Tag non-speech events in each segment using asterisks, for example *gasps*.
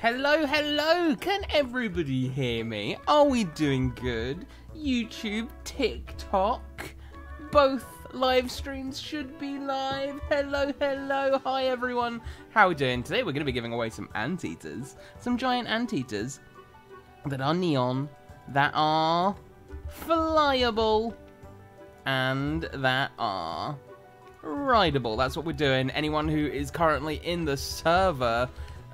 Hello, hello! Can everybody hear me? Are we doing good? YouTube, TikTok, both live streams should be live. Hello, hello, hi everyone. How are we doing? Today we're going to be giving away some anteaters. Some giant anteaters that are neon, that are flyable, and that are rideable. That's what we're doing. Anyone who is currently in the server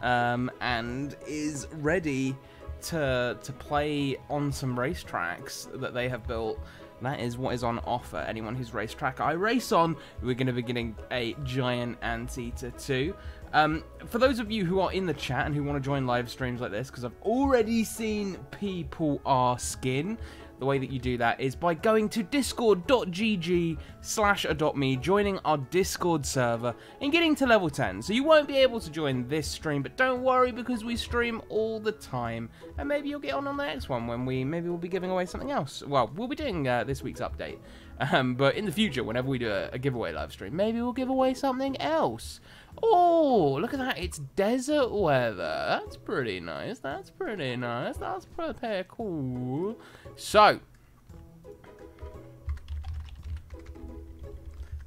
um, and is ready to to play on some racetracks that they have built. That is what is on offer. Anyone who's racetrack I race on, we're going to be getting a giant anteater too. Um, for those of you who are in the chat and who want to join live streams like this, because I've already seen people asking, the way that you do that is by going to discord.gg slash adopt.me, joining our Discord server, and getting to level 10. So you won't be able to join this stream, but don't worry because we stream all the time. And maybe you'll get on on the next one when we, maybe we'll be giving away something else. Well, we'll be doing uh, this week's update. *laughs* Um, but in the future, whenever we do a, a giveaway live stream, maybe we'll give away something else. Oh, look at that. It's desert weather. That's pretty nice. That's pretty nice. That's pretty cool. So,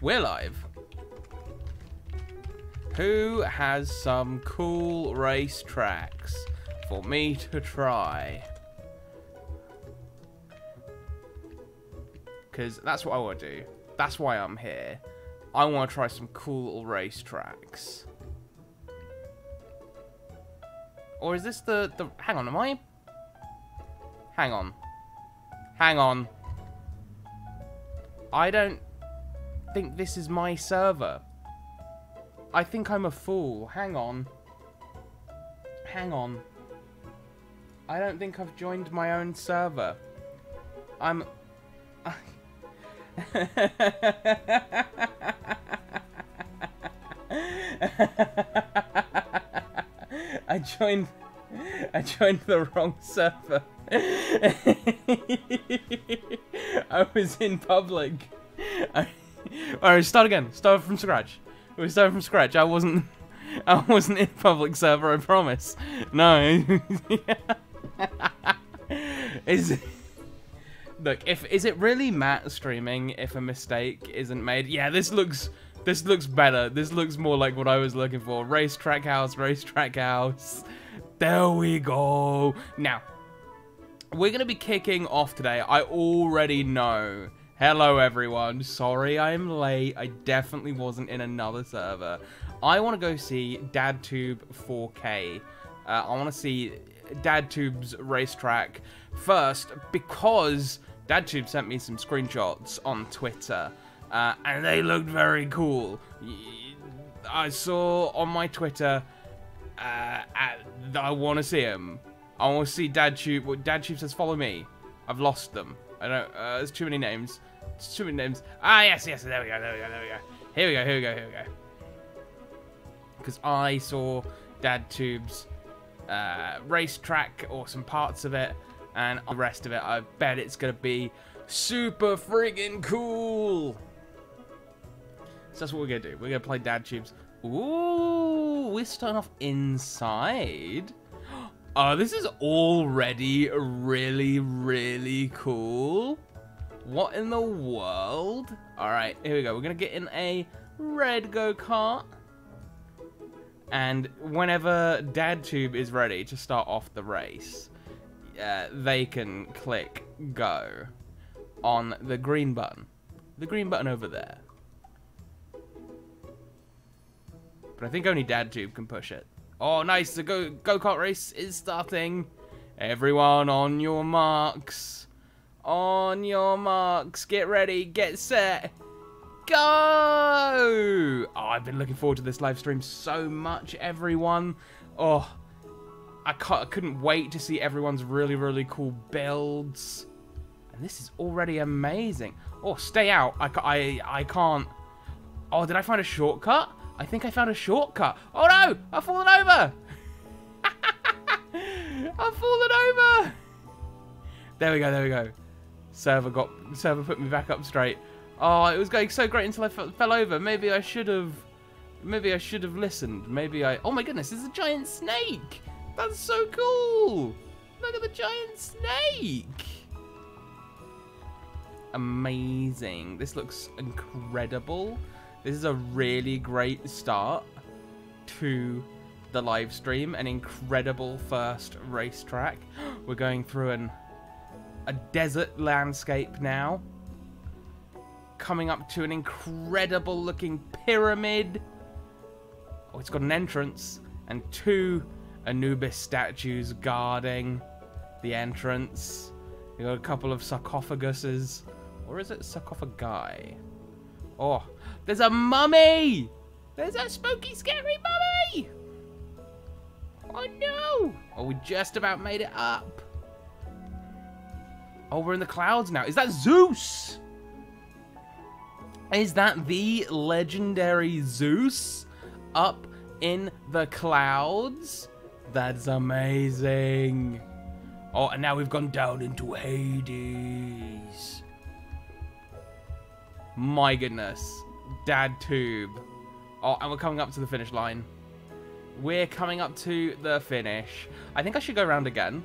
we're live. Who has some cool race tracks for me to try? Because that's what I want to do. That's why I'm here. I want to try some cool little race tracks. Or is this the, the... Hang on, am I... Hang on. Hang on. I don't think this is my server. I think I'm a fool. Hang on. Hang on. I don't think I've joined my own server. I'm... *laughs* *laughs* I joined I joined the wrong server. *laughs* I was in public. Alright, start again. Start from scratch. We start from scratch. I wasn't *laughs* I wasn't in public server, I promise. No. Is Look, if is it really Matt streaming if a mistake isn't made? Yeah, this looks this looks better. This looks more like what I was looking for. Racetrack house, racetrack house. There we go. Now, we're going to be kicking off today. I already know. Hello, everyone. Sorry I'm late. I definitely wasn't in another server. I want to go see DadTube 4K. Uh, I want to see DadTube's racetrack first because DadTube sent me some screenshots on Twitter, uh, and they looked very cool. I saw on my Twitter, uh, I want to see them. I want to see DadTube. Well, DadTube says follow me. I've lost them. I don't. Uh, there's too many names. Too many names. Ah, yes, yes. There we go. There we go. There we go. Here we go. Here we go. Here we go. Because I saw DadTube's uh, racetrack or some parts of it and the rest of it, I bet it's going to be super friggin' cool. So that's what we're going to do. We're going to play Dad Tubes. Ooh, we're starting off inside. *gasps* Oh, this is already really, really cool. What in the world? All right, here we go. We're going to get in a red go-kart. And whenever Dad Tube is ready to start off the race, uh, they can click go on the green button. The green button over there. But I think only DadTube can push it. Oh, nice. The go go-kart race is starting. Everyone on your marks. On your marks. Get ready. Get set. Go! Oh, I've been looking forward to this live stream so much, everyone. Oh, I, I couldn't wait to see everyone's really, really cool builds. And this is already amazing. Oh, stay out. I, I, I can't... Oh, did I find a shortcut? I think I found a shortcut. Oh no! I've fallen over! *laughs* I've fallen over! There we go, there we go. Server got server put me back up straight. Oh, it was going so great until I fell over. Maybe I should have maybe I should have listened. Maybe I Oh my goodness, there's a giant snake! That's so cool. Look at the giant snake. Amazing. This looks incredible. This is a really great start to the live stream. An incredible first racetrack. *gasps* We're going through an a desert landscape now. Coming up to an incredible looking pyramid. Oh, it's got an entrance and two Anubis statues guarding the entrance. You got a couple of sarcophaguses. Or is it sarcophagi? Oh, there's a mummy! There's a spooky, scary mummy! Oh no! Oh, we just about made it up. Oh, we're in the clouds now. Is that Zeus? Is that the legendary Zeus up in the clouds? That's amazing. Oh, and now we've gone down into Hades. My goodness. Dad Tube. Oh, and we're coming up to the finish line. We're coming up to the finish. I think I should go around again.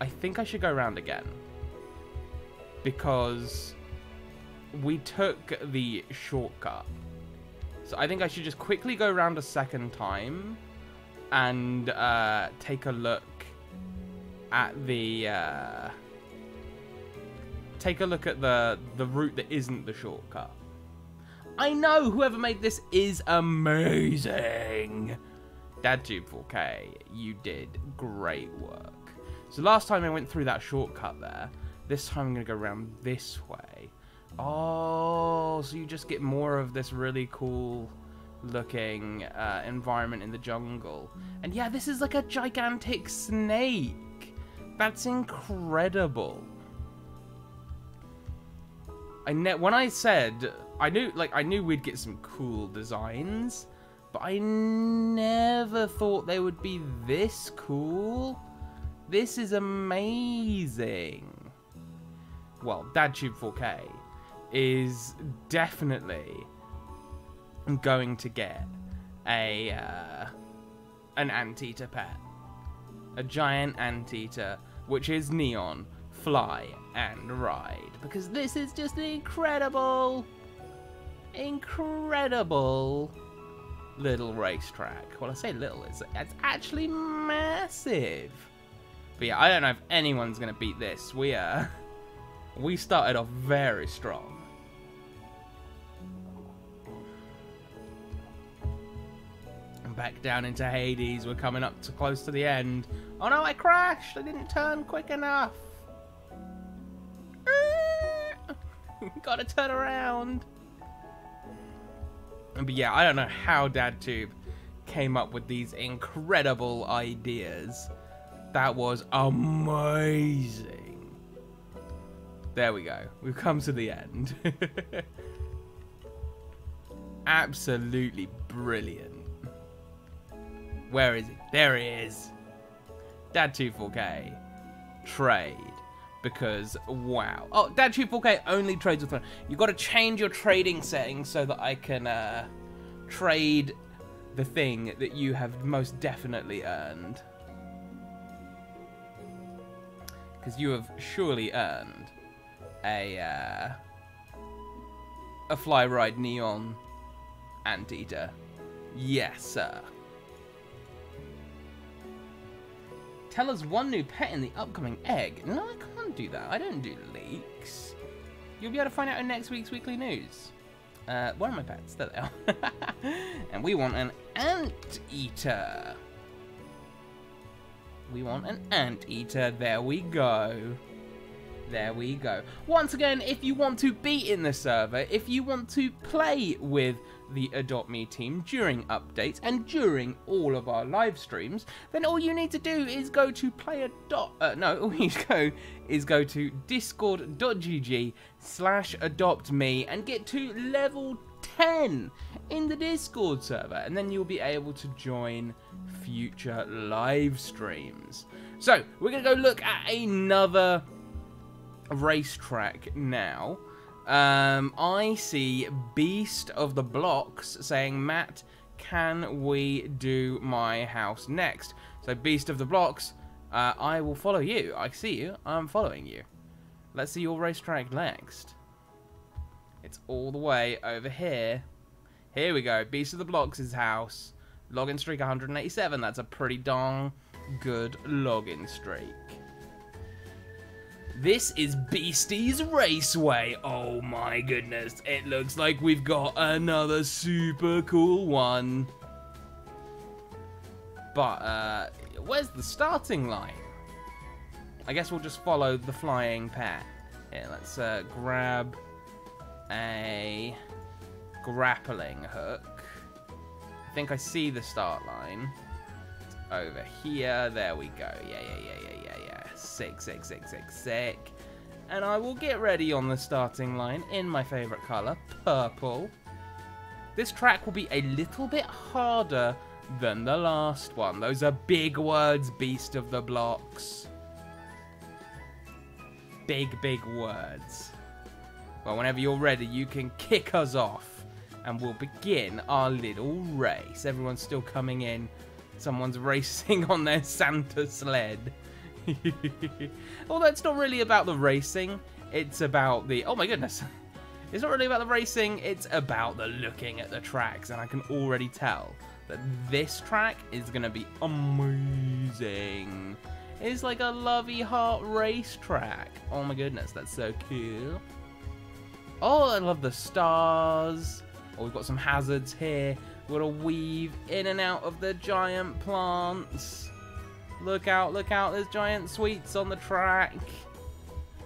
I think I should go around again. Because we took the shortcut. So I think I should just quickly go around a second time and uh, take a look at the uh, take a look at the the route that isn't the shortcut. I know whoever made this is amazing. DadTube 4K, you did great work. So last time I went through that shortcut there. This time I'm to go around this way. Oh, so you just get more of this really cool looking uh, environment in the jungle. And yeah, this is like a gigantic snake. That's incredible. I ne when I said I knew like I knew we'd get some cool designs, but I never thought they would be this cool. This is amazing. Well, DadTube 4K is definitely going to get a uh, an anteater pet, a giant anteater, which is neon, fly and ride, because this is just an incredible, incredible little racetrack. Well, I say little, it's it's actually massive. But yeah, I don't know if anyone's gonna beat this. We uh, *laughs* we started off very strong. Back down into Hades. We're coming up to close to the end. Oh no, I crashed! I didn't turn quick enough. *laughs* Gotta turn around. But yeah, I don't know how DadTube came up with these incredible ideas. That was amazing. There we go. We've come to the end. *laughs* Absolutely brilliant. Where is he? There he is. Dad24K. Trade. Because, wow. Oh, Dad24K only trades with... You've got to change your trading settings so that I can uh, trade the thing that you have most definitely earned. Because you have surely earned a... Uh, a fly ride neon anteater. Yes, sir. Tell us one new pet in the upcoming egg. No, I can't do that. I don't do leaks. You'll be able to find out in next week's weekly news. Uh, where are my pets? There they are. *laughs* and we want an anteater. We want an anteater. There we go. There we go. Once again, if you want to be in the server, if you want to play with the Adopt Me team during updates and during all of our live streams, then all you need to do is go to player dot uh, no, *laughs* all you need to go is go to discord.gg slash adopt me and get to level 10 in the Discord server, and then you'll be able to join future live streams. So, we're going to go look at another racetrack now. Um, I see Beast of the Blocks saying, Matt, can we do my house next? So, Beast of the Blocks, uh, I will follow you. I see you. I'm following you. Let's see your racetrack next. It's all the way over here. Here we go. Beast of the Blocks' house. Login streak 187. That's a pretty darn good login streak. This is Beastie's Raceway. Oh my goodness. It looks like we've got another super cool one. But, uh, where's the starting line? I guess we'll just follow the flying pet. Here, let's uh, grab a grappling hook. I think I see the start line. It's over here. There we go. Yeah, yeah, yeah, yeah, yeah, yeah. Sick, sick, sick, sick, sick. And I will get ready on the starting line in my favourite colour, purple. This track will be a little bit harder than the last one. Those are big words, Beast of the Blocks. Big, big words. Well, whenever you're ready, you can kick us off. And we'll begin our little race. Everyone's still coming in. Someone's *laughs* racing on their Santa sled. *laughs* Although it's not really about the racing. It's about the... Oh my goodness. *laughs* It's not really about the racing. It's about the looking at the tracks. And I can already tell that this track is going to be amazing. It's like a lovey heart racetrack. Oh my goodness, that's so cool. Oh, I love the stars. Oh, we've got some hazards here. We've got to weave in and out of the giant plants. Look out, look out, there's giant sweets on the track.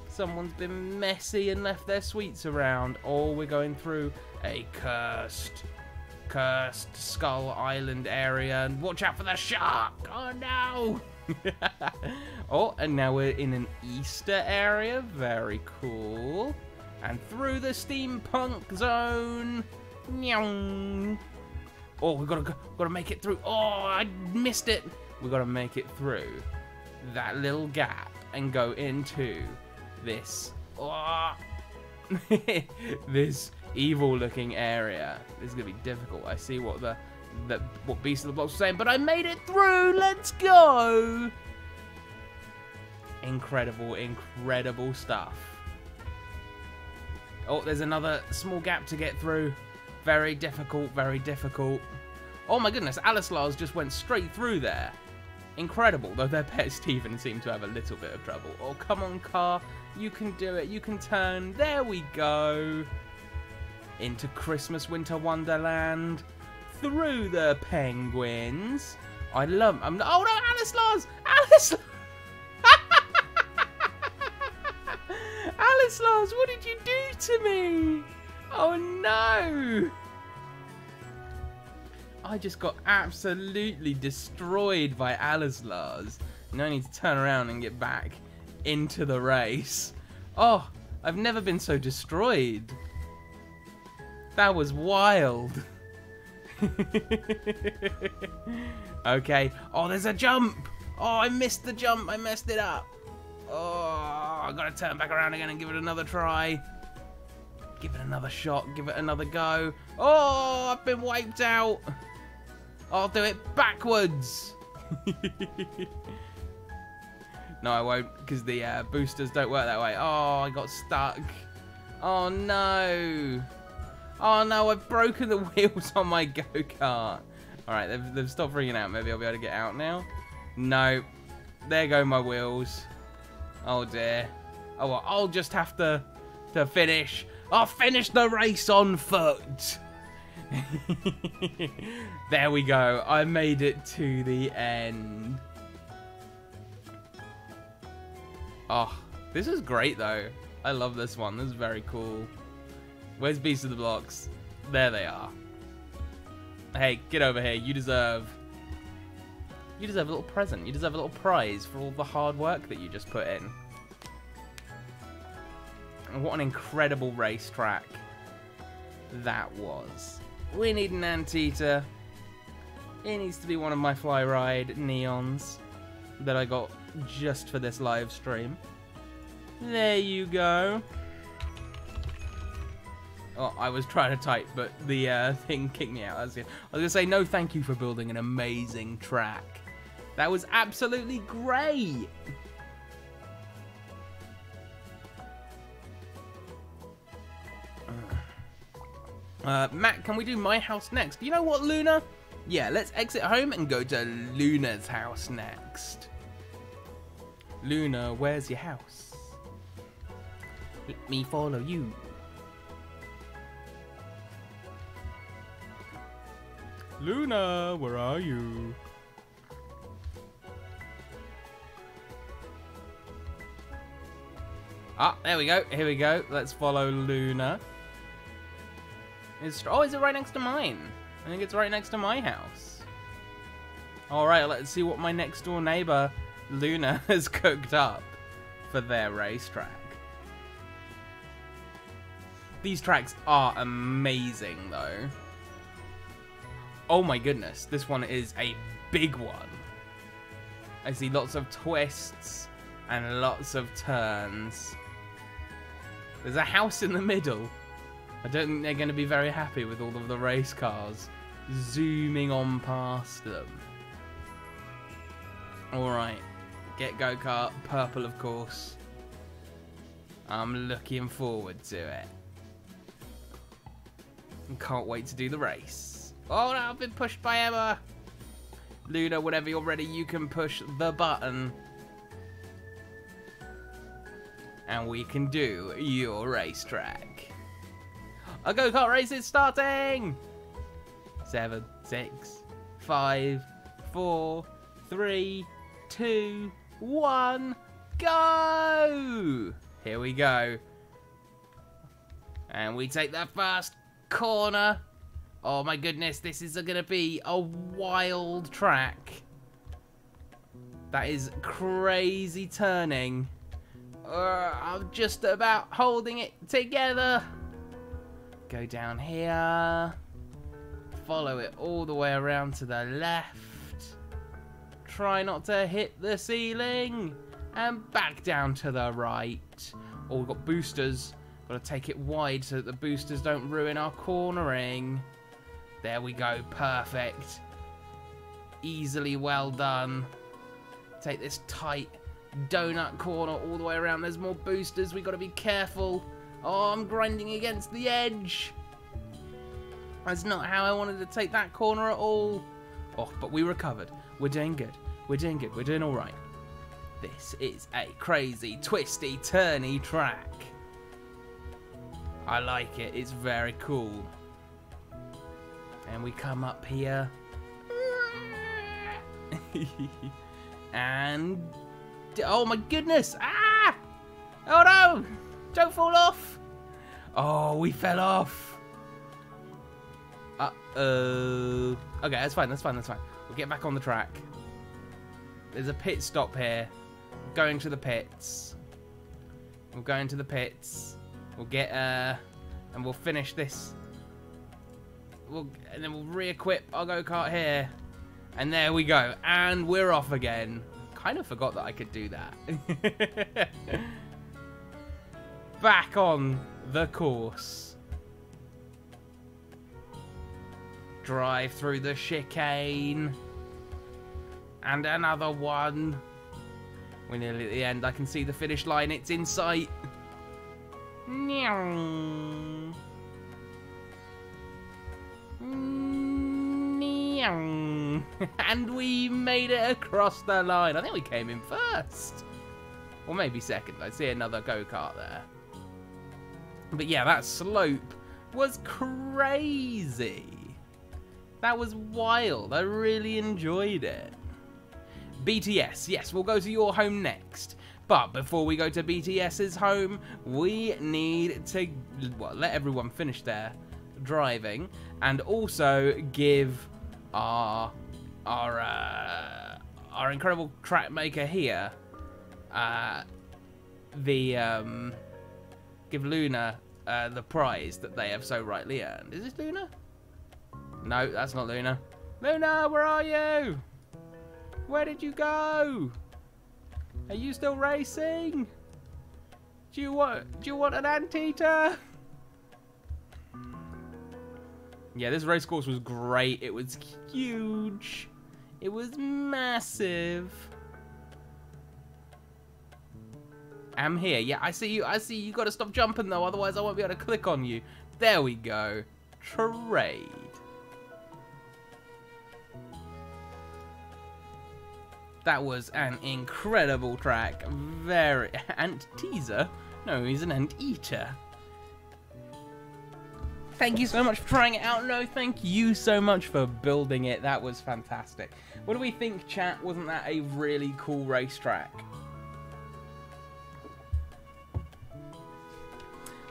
Someone's been messy and left their sweets around. Oh, we're going through a cursed, cursed Skull Island area. And watch out for the shark! Oh no! *laughs* oh, and now we're in an Easter area. Very cool. And through the steampunk zone. Meow. Oh, we've got to, got to make it through. Oh, I missed it. We've got to make it through that little gap and go into this. Oh, *laughs* this evil looking area. This is going to be difficult. I see what the that what Beast of the Blocks was saying, but I made it through. Let's go. Incredible, incredible stuff. Oh, there's another small gap to get through. Very difficult, very difficult. Oh my goodness, Alice Lars just went straight through there. Incredible, though their pet Steven seemed to have a little bit of trouble. Oh, come on, car. You can do it. You can turn. There we go. Into Christmas Winter Wonderland through the penguins. I love. I'm. Oh no, Alice Lars! Alice. *laughs* Alice Lars, what did you do to me? Oh no! I just got absolutely destroyed by Alice Now I need to turn around and get back into the race. Oh, I've never been so destroyed. That was wild. *laughs* okay. Oh, there's a jump. Oh, I missed the jump. I messed it up. Oh, I gotta turn back around again and give it another try. Give it another shot. Give it another go. Oh, I've been wiped out. I'll do it backwards. *laughs* no, I won't, because the uh, boosters don't work that way. Oh, I got stuck. Oh, no. Oh no, I've broken the *laughs* wheels on my go-kart. Alright, they've, they've stopped freaking out. Maybe I'll be able to get out now. No. There go my wheels. Oh dear. Oh well, I'll just have to to finish. I'll finish the race on foot. *laughs* there we go. I made it to the end. Oh, this is great though. I love this one. This is very cool. Where's Beast of the Blocks? There they are. Hey, get over here. You deserve... You deserve a little present. You deserve a little prize for all the hard work that you just put in. And what an incredible racetrack that was. We need an Anteater. It needs to be one of my fly ride neons that I got just for this live stream. There you go. Oh, I was trying to type, but the uh, *laughs* thing kicked me out. I was, gonna, I was gonna say no, thank you for building an amazing track. That was absolutely great. Uh, Matt, can we do my house next? You know what, Luna? Yeah, let's exit home and go to Luna's house next. Luna, where's your house? Let me follow you. Luna, where are you? Ah, there we go. Here we go. Let's follow Luna. It's, oh, is it right next to mine? I think it's right next to my house. Alright, let's see what my next door neighbor, Luna, *laughs* has cooked up for their racetrack. These tracks are amazing, though. Oh my goodness, this one is a big one. I see lots of twists and lots of turns. There's a house in the middle. I don't think they're going to be very happy with all of the race cars zooming on past them. Alright, get go-kart, purple of course. I'm looking forward to it. Can't wait to do the race. Oh no, I've been pushed by Emma! Luna, whenever you're ready, you can push the button and we can do your racetrack. A go-kart race is starting! Seven, six, five, four, three, two, one, go! Here we go. And we take that first corner. Oh my goodness, this is going to be a wild track. That is crazy turning. Uh, I'm just about holding it together. Go down here. Follow it all the way around to the left. Try not to hit the ceiling. And back down to the right. Oh, we've got boosters. Got to take it wide so that the boosters don't ruin our cornering. There we go. Perfect. Easily well done. Take this tight donut corner all the way around. There's more boosters. We've got to be careful. Oh, I'm grinding against the edge. That's not how I wanted to take that corner at all. Oh, but we recovered. We're doing good. We're doing good. We're doing all right. This is a crazy, twisty, turny track. I like it. It's very cool. And we come up here. *laughs* and Oh my goodness! Ah! Oh no! Don't fall off! Oh, we fell off. Uh oh. Okay, that's fine. That's fine. That's fine. We'll get back on the track. There's a pit stop here. Going to the pits. We'll go into the pits. We'll get uh, and we'll finish this. We'll and then we'll re-equip our go kart here, and there we go. And we're off again kind of forgot that I could do that. *laughs* Back on the course. Drive through the chicane. And another one. We're nearly at the end. I can see the finish line. It's in sight. *laughs* And we made it across the line. I think we came in first. Or maybe second. I see another go-kart there. But yeah, that slope was crazy. That was wild. I really enjoyed it. BTS, yes, we'll go to your home next. But before we go to BTS's home, we need to well, let everyone finish their driving and also give our our uh, our incredible track maker here, uh, the um, give Luna uh, the prize that they have so rightly earned. Is this Luna? No, that's not Luna. Luna, where are you? Where did you go? Are you still racing? Do you want do you want an anteater? Yeah, this race course was great. It was huge. It was massive. I'm here. Yeah, I see you. I see you. got to stop jumping though, otherwise I won't be able to click on you. There we go. Trade. That was an incredible track. Very... Ant teaser? No, he's an ant eater. Thank you so much for trying it out. No, thank you so much for building it. That was fantastic. What do we think, chat? Wasn't that a really cool racetrack?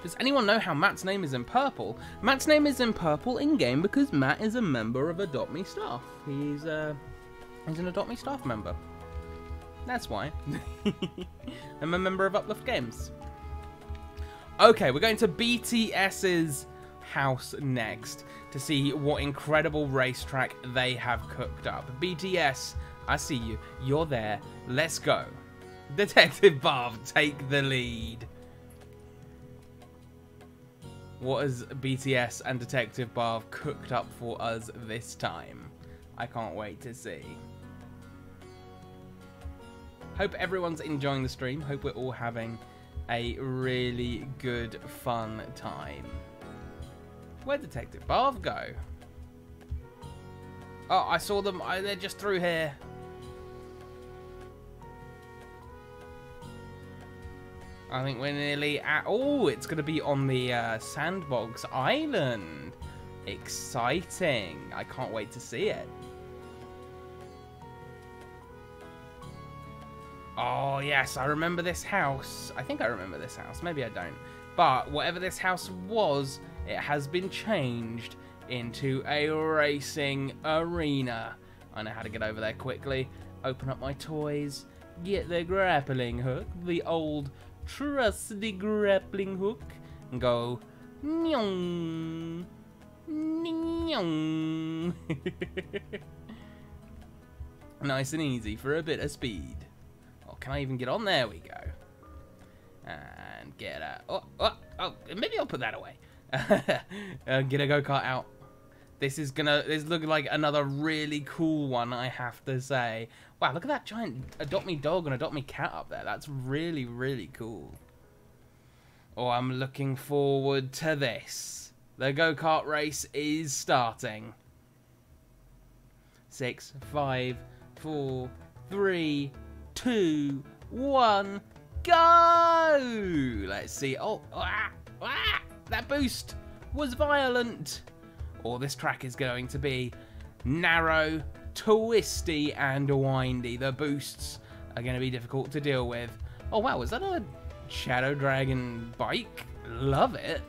Does anyone know how Matt's name is in purple? Matt's name is in purple in-game because Matt is a member of Adopt Me staff. He's, uh, he's an Adopt Me staff member. That's why. *laughs* I'm a member of Uplift Games. Okay, we're going to BTS's house next to see what incredible racetrack they have cooked up. BTS, I see you. You're there. Let's go. Detective Barb, take the lead. What has BTS and Detective Barb cooked up for us this time? I can't wait to see. Hope everyone's enjoying the stream. Hope we're all having a really good, fun time. Where'd Detective Barb go? Oh, I saw them. I, they're just through here. I think we're nearly at... Oh, it's going to be on the uh, Sandbox Island. Exciting. I can't wait to see it. Oh, yes, I remember this house. I think I remember this house. Maybe I don't. But whatever this house was, it has been changed into a racing arena. I know how to get over there quickly. Open up my toys. Get the grappling hook. The old trusty grappling hook and go nyong, nyong. *laughs* nice and easy for a bit of speed. Oh, can I even get on? There we go. And get a... Oh, oh, oh maybe I'll put that away. *laughs* uh, get a go-kart out. This is gonna, this looking like another really cool one, I have to say. Wow, look at that giant Adopt Me dog and Adopt Me cat up there. That's really, really cool. Oh, I'm looking forward to this. The go-kart race is starting. Six, five, four, three, two, one, go! Let's see. Oh, ah, ah, that boost was violent. Or this track is going to be narrow, twisty and windy. The boosts are going to be difficult to deal with. Oh wow, is that a Shadow Dragon bike? Love it.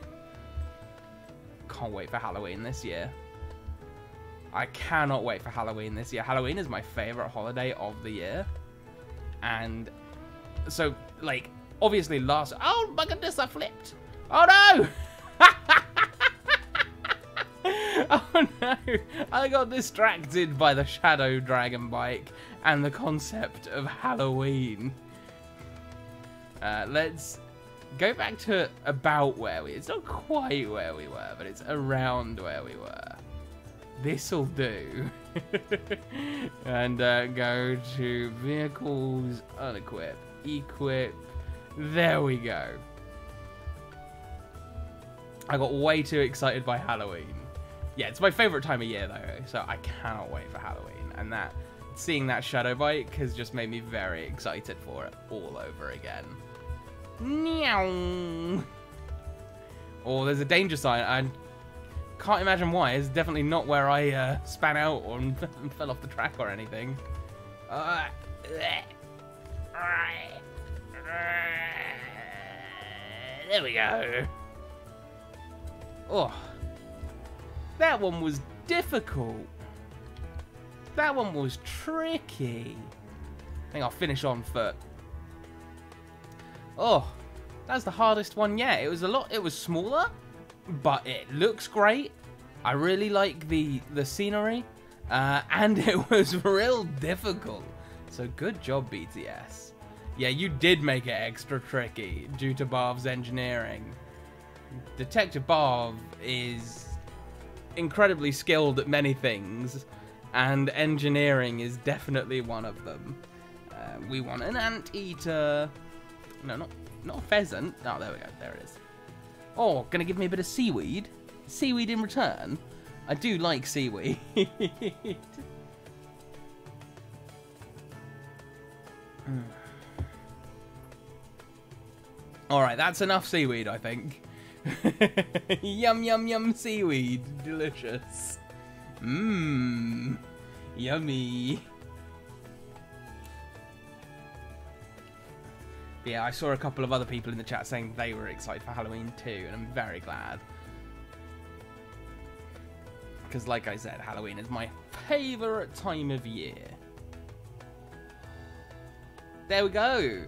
Can't wait for Halloween this year. I cannot wait for Halloween this year. Halloween is my favorite holiday of the year. And so, like, obviously last... Oh my goodness, I flipped. Oh no! *laughs* *laughs* oh no! I got distracted by the Shadow Dragon bike and the concept of Halloween. Uh, let's go back to about where we... It's not quite where we were, but it's around where we were. This'll do. *laughs* and uh, go to vehicles, unequip, equip. There we go. I got way too excited by Halloween yeah, it's my favorite time of year though, so I cannot wait for Halloween. And that seeing that shadow bike has just made me very excited for it all over again. Meow. Oh, there's a danger sign. I can't imagine why. It's definitely not where I uh, span out or *laughs* fell off the track or anything. Uh, there we go. Oh. That one was difficult. That one was tricky. I think I'll finish on foot. Oh, that's the hardest one yet. It was a lot, it was smaller, but it looks great. I really like the, the scenery, uh, and *laughs* it was real difficult. So good job, BTS. Yeah, you did make it extra tricky due to Barb's engineering. Detective Barb is incredibly skilled at many things, and engineering is definitely one of them. Uh, we want an anteater. No, not not a pheasant. Oh, there we go. There it is. Oh, gonna give me a bit of seaweed. Seaweed in return. I do like seaweed. *laughs* mm. Alright, that's enough seaweed, I think. *laughs* yum, yum, yum seaweed. Delicious. Mmm. Yummy. But yeah, I saw a couple of other people in the chat saying they were excited for Halloween too, and I'm very glad. Because like I said, Halloween is my favourite time of year. There we go.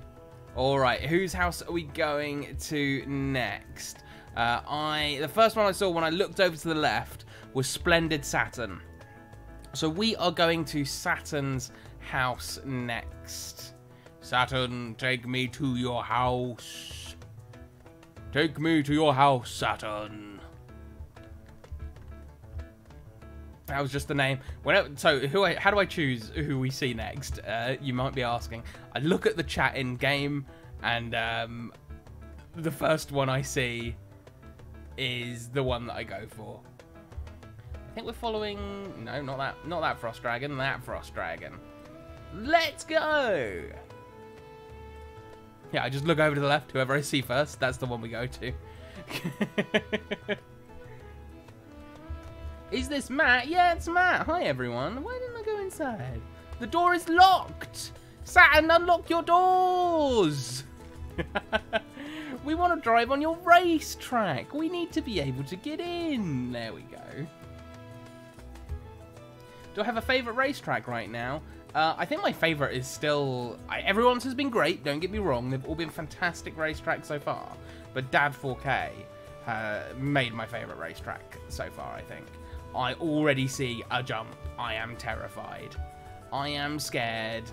Alright, whose house are we going to next? Uh, I The first one I saw when I looked over to the left was Splendid Saturn. So we are going to Saturn's house next. Saturn, take me to your house. Take me to your house, Saturn. That was just the name. So, who? I, how do I choose who we see next? Uh, you might be asking. I look at the chat in game, and um, the first one I see is the one that I go for. I think we're following. No, not that. Not that frost dragon. That frost dragon. Let's go. Yeah, I just look over to the left. Whoever I see first, that's the one we go to. *laughs* Is this Matt? Yeah, it's Matt. Hi, everyone. Why didn't I go inside? The door is locked. Saturn, unlock your doors. *laughs* we want to drive on your racetrack. We need to be able to get in. There we go. Do I have a favourite racetrack right now? Uh, I think my favourite is still... I, everyone's has been great, don't get me wrong. They've all been fantastic racetracks so far. But Dad 4K uh, made my favourite racetrack so far, I think. I already see a jump. I am terrified. I am scared.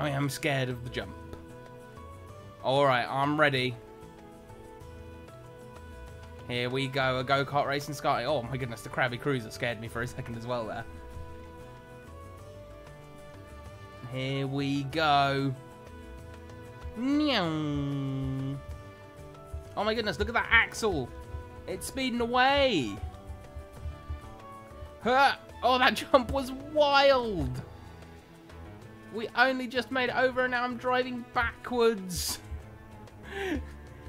I am scared of the jump. Alright, I'm ready. Here we go, a go-kart racing Sky. Oh my goodness, the Krabby Cruiser scared me for a second as well there. Here we go. Meow. Oh my goodness, look at that axle. It's speeding away. Huh. Oh, that *laughs* jump was wild. We only just made it over and now I'm driving backwards.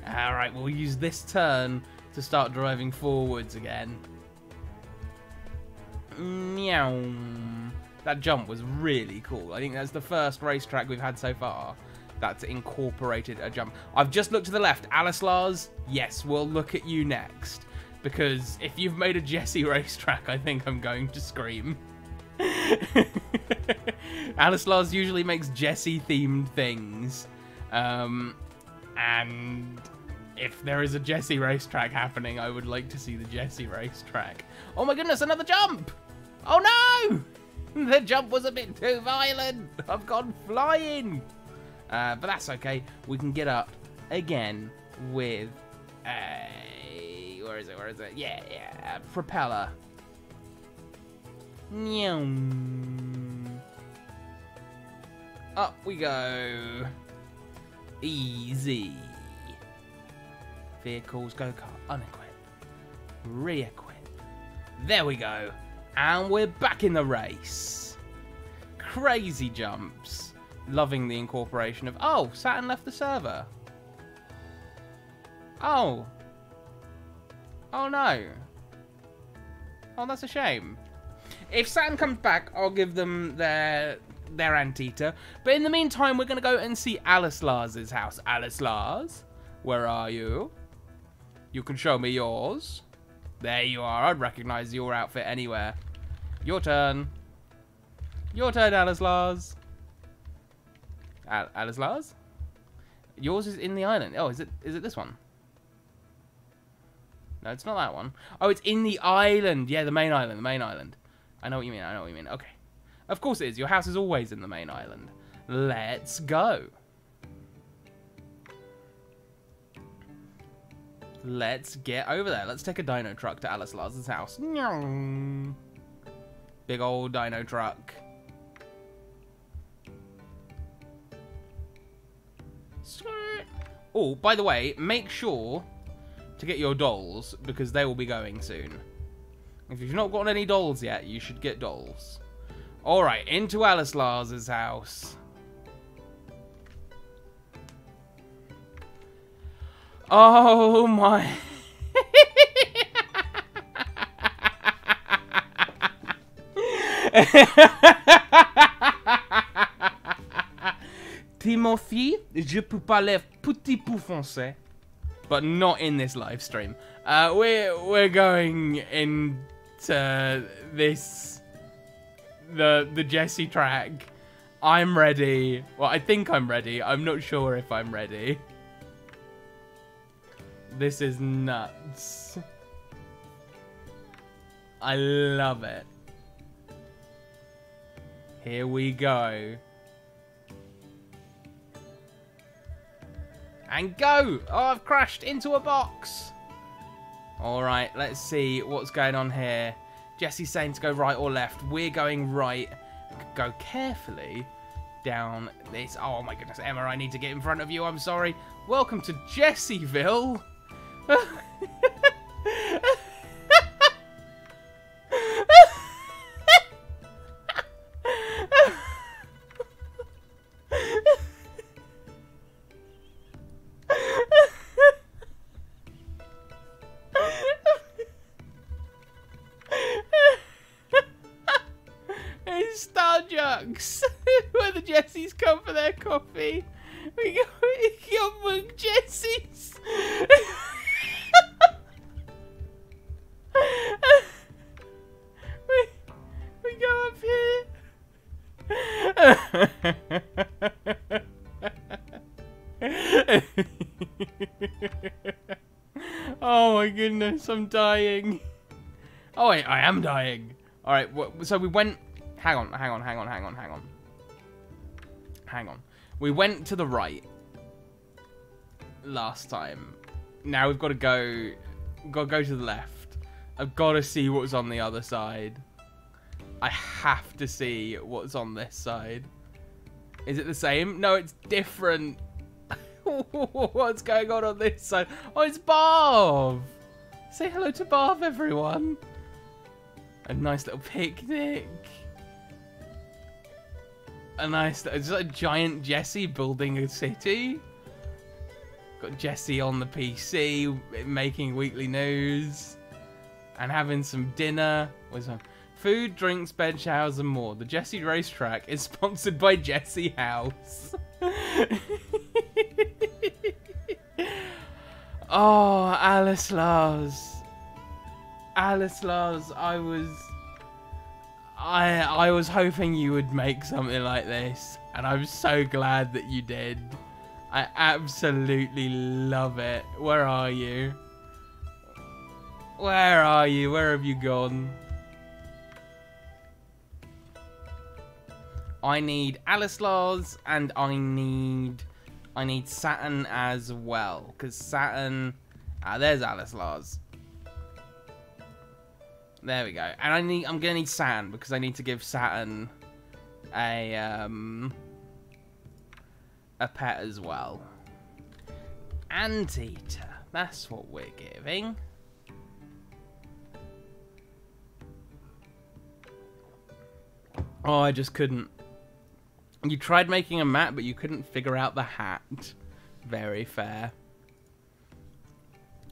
Alright, we'll use this turn to start driving forwards again. Meow. That jump was really cool. I think that's the first racetrack we've had so far that's incorporated a jump. I've just looked to the left. Alice Lars, yes, we'll look at you next. Because if you've made a Jesse *laughs* racetrack, I think I'm going to scream. *laughs* Alice Lars usually makes Jesse themed things. Um, and if there is a Jesse racetrack happening, I would like to see the Jesse racetrack. Oh my goodness, another jump! Oh no! *laughs* The jump was a bit too violent! I've gone flying! Uh, but that's okay. We can get up again with a... Where is it? Where is it? Yeah, yeah. Propeller. Up we go. Easy. Vehicles, go-kart, unequip. Re-equip. There we go. And we're back in the race. Crazy jumps. Loving the incorporation of... Oh, Saturn left the server. Oh. Oh, no. Oh, that's a shame. If Saturn comes back, I'll give them their their anteater. But in the meantime, we're going to go and see Alice Lars's house. Alice Lars, where are you? You can show me yours. There you are. I'd recognize your outfit anywhere. Your turn. Your turn, Alice Lars. Al Alice Lars? Yours is in the island. Oh, is it? Is it this one? No, it's not that one. Oh, it's in the island. Yeah, the main island. The main island. I know what you mean. I know what you mean. Okay. Of course it is. Your house is always in the main island. Let's go. Let's get over there. Let's take a dino truck to Alice Lars's house. Big old dino truck. Oh, by the way, make sure to get your dolls because they will be going soon. If you've not gotten any dolls yet, you should get dolls. Alright, into Alice Lars's house. Oh my... *laughs* Timothy, je peux parler petit peu français, but not in this live stream. Uh, we're we're going into uh, this the the Jesse track. I'm ready. Well, I think I'm ready. I'm not sure if I'm ready. This is nuts. I love it. Here we go. And go! Oh, I've crashed into a box. All right, let's see what's going on here. Jesse's saying to go right or left. We're going right. Go carefully down this. Oh my goodness, Emma, I need to get in front of you. I'm sorry. Welcome to Jesseville. *laughs* I'm dying. *laughs* Oh wait, I am dying. All right, so we went. Hang on, hang on, hang on, hang on, hang on, hang on. We went to the right last time. Now we've got to go. Got to go to the left. I've got to see what's on the other side. I have to see what's on this side. Is it the same? No, it's different. *laughs* what's going on on this side? Oh, it's Barb. Say hello to Barb, everyone. A nice little picnic. A nice, it's a giant Jesse building a city. Got Jesse on the PC making weekly news and having some dinner with some food, drinks, bed, showers, and more. The Jesse Racetrack is *laughs* sponsored by Jesse House. *laughs* oh, Alice Lars. Alice Lars, I was I I was hoping you would make something like this, and I'm so glad that you did. I absolutely love it. Where are you? Where are you? Where have you gone? I need Alice Lars and I need I need Saturn as well. Because Saturn ah, there's Alice Lars. There we go. And I need I'm gonna need Saturn because I need to give Saturn a um a pet as well. Anteater. That's what we're giving. Oh, I just couldn't. You tried making a map, but you couldn't figure out the hat. Very fair.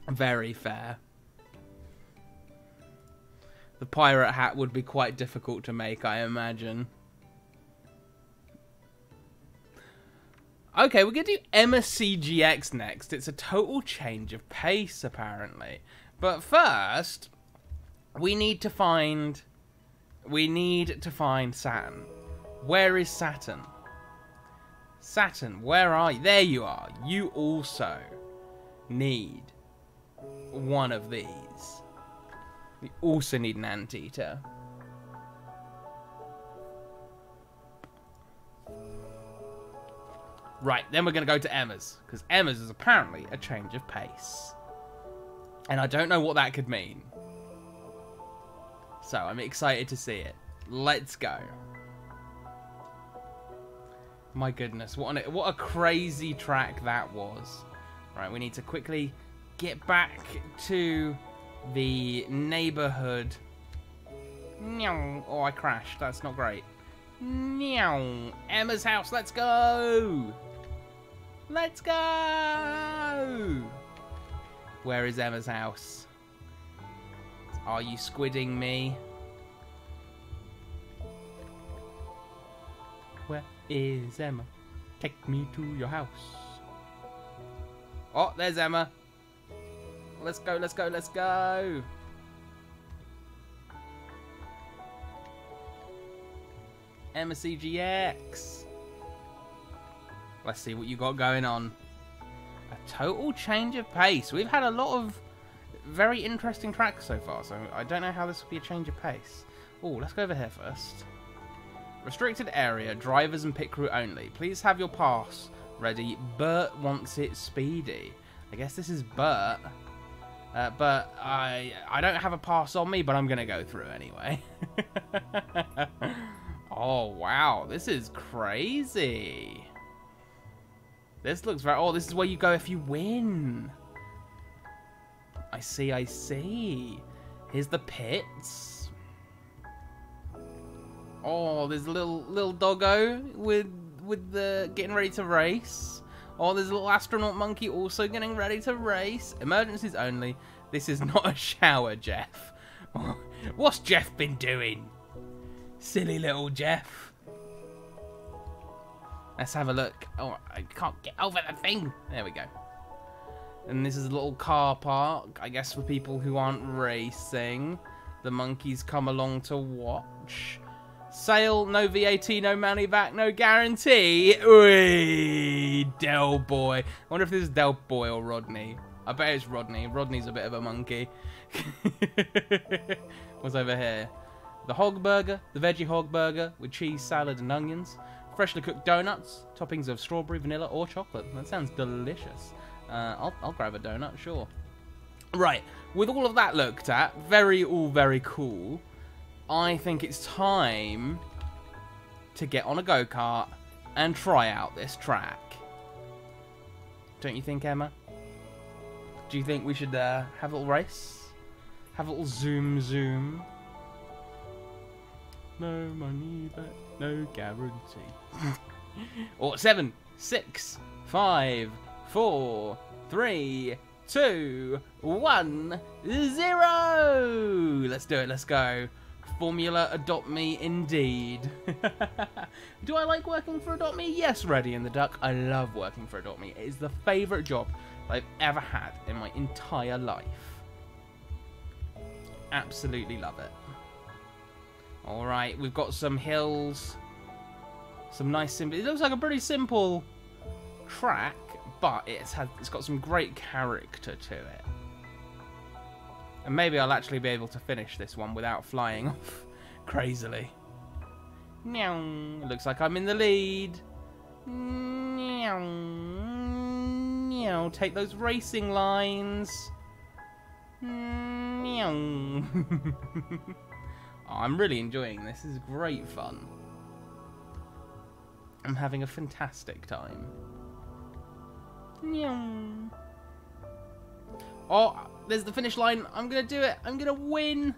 Very fair. The pirate hat would be quite difficult to make, I imagine. Okay, we're going to do Emma CGX next. It's a total change of pace, apparently. But first, we need to find... We need to find Saturn. Where is Saturn? Saturn, where are you? There you are. You also need one of these. We also need an anteater. Right, then we're going to go to Emma's, because Emma's is apparently a change of pace. And I don't know what that could mean. So I'm excited to see it. Let's go. My goodness, what, an, what a crazy track that was. Right, we need to quickly get back to the neighborhood. Oh, I crashed. That's not great. Emma's house, let's go! Let's go! Where is Emma's house? Are you squidding me? Where is Emma? Take me to your house. Oh, there's Emma. Let's go, let's go, let's go. Emma CGX. Let's see what you got going on. A total change of pace. We've had a lot of very interesting tracks so far, so I don't know how this will be a change of pace. Oh, let's go over here first. Restricted area, drivers and pit crew only. Please have your pass ready. Bert wants it speedy. I guess this is Bert. Uh, but I I don't have a pass on me, but I'm to go through anyway. *laughs* oh, wow. This is crazy. This looks very... Oh, this is where you go if you win. I see, I see. Here's the pits. Oh, there's a little little doggo with with the getting ready to race. Oh, there's a little astronaut monkey also getting ready to race. Emergencies only. This is not a shower, Jeff. *laughs* What's Jeff been doing? Silly little Jeff. Let's have a look. Oh, I can't get over the thing. There we go. And this is a little car park, I guess for people who aren't racing. The monkeys come along to watch. Sale, no VAT, no money back, no guarantee. Ui, Del Boy. I wonder if this is Del Boy or Rodney. I bet it's Rodney. Rodney's a bit of a monkey. *laughs* What's over here? The hog burger, the veggie hog burger with cheese, salad, and onions. Freshly cooked donuts, toppings of strawberry, vanilla, or chocolate. That sounds delicious. Uh, I'll, I'll grab a donut, sure. Right, with all of that looked at, very, all very cool, I think it's time to get on a go-kart and try out this track. Don't you think, Emma? Do you think we should uh, have a little race? Have a little zoom zoom? No money, but no guarantee. *laughs* or seven, six, five, four, three, two, one, zero. Let's do it. Let's go. Formula Adopt Me indeed. *laughs* Do I like working for Adopt Me? Yes, Ready and the Duck. I love working for Adopt Me. It is the favourite job I've ever had in my entire life. Absolutely love it. Alright, we've got some hills. Some nice simple... It looks like a pretty simple track, but it's had it's got some great character to it. And maybe I'll actually be able to finish this one without flying *laughs* off crazily. Meow. Looks like I'm in the lead. Meow. Meow. Take those racing lines. Meow. *laughs* oh, I'm really enjoying this. This is great fun. I'm having a fantastic time. Meow. Oh, there's the finish line. I'm going to do it. I'm going to win.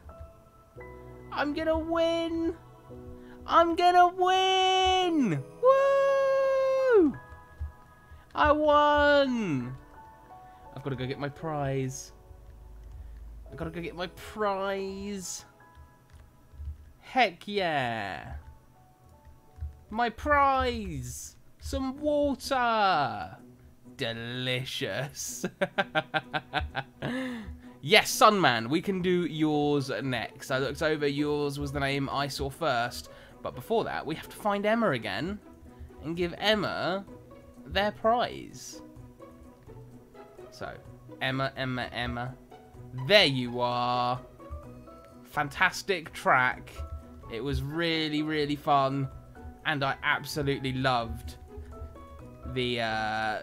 I'm going to win. I'm going to win. Woo! I won. I've got to go get my prize. I've got to go get my prize. Heck yeah. My prize. Some water delicious. yes, Sunman, we can do yours next. I looked over, yours was the name I saw first. But before that, we have to find Emma again and give Emma their prize. So, Emma, Emma, Emma. There you are. Fantastic track. It was really, really fun. And I absolutely loved the uh,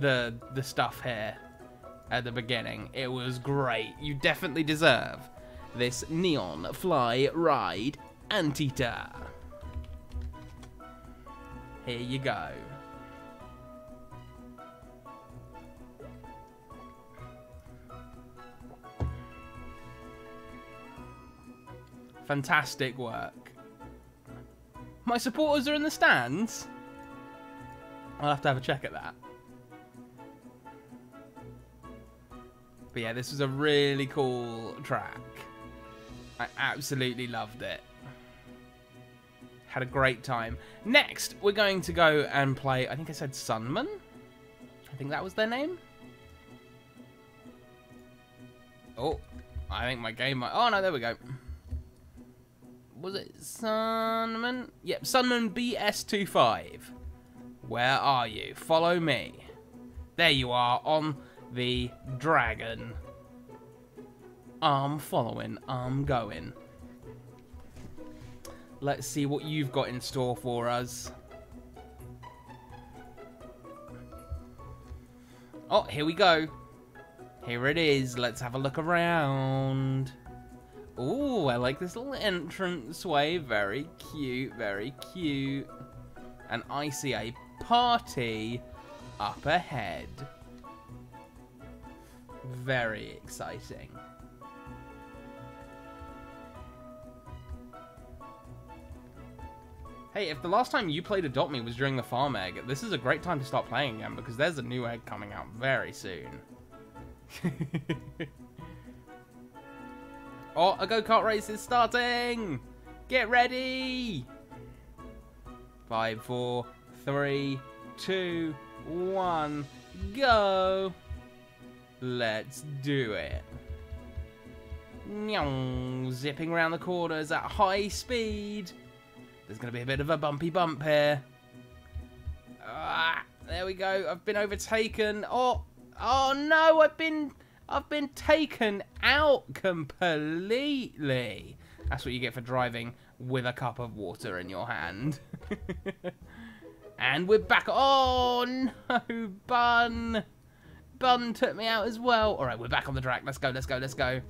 the the stuff here. at the beginning. It was great. You definitely deserve this Neon Fly Ride Anteater. Here you go. Fantastic work. My supporters are in the stands? I'll have to have a check at that. But yeah, this was a really cool track. I absolutely loved it. Had a great time. Next, we're going to go and play, I think I said Sunman? I think that was their name? Oh, I think my game might... Oh, no, there we go. Was it Sunman? Yep, Sunman BS25. Where are you? Follow me. There you are, on the dragon. I'm following, I'm going. Let's see what you've got in store for us. Oh, here we go. Here it is. Let's have a look around. Oh, I like this little entrance way. Very cute, very cute. And I see a party up ahead. Very exciting. Hey, if the last time you played Adopt Me was during the farm egg, this is a great time to start playing again because there's a new egg coming out very soon. *laughs* oh, a go-kart race is starting! Get ready! Five, four, three, two, one, go! Let's do it. Zipping around the corners at high speed. There's going to be a bit of a bumpy bump here. Ah, there we go. I've been overtaken. Oh, oh no! I've been, I've been taken out completely. That's what you get for driving with a cup of water in your hand. *laughs* and we're back. on. *laughs* Oh no, Bun! Bun took me out as well. All right, we're back on the track. Let's go. Let's go. Let's go.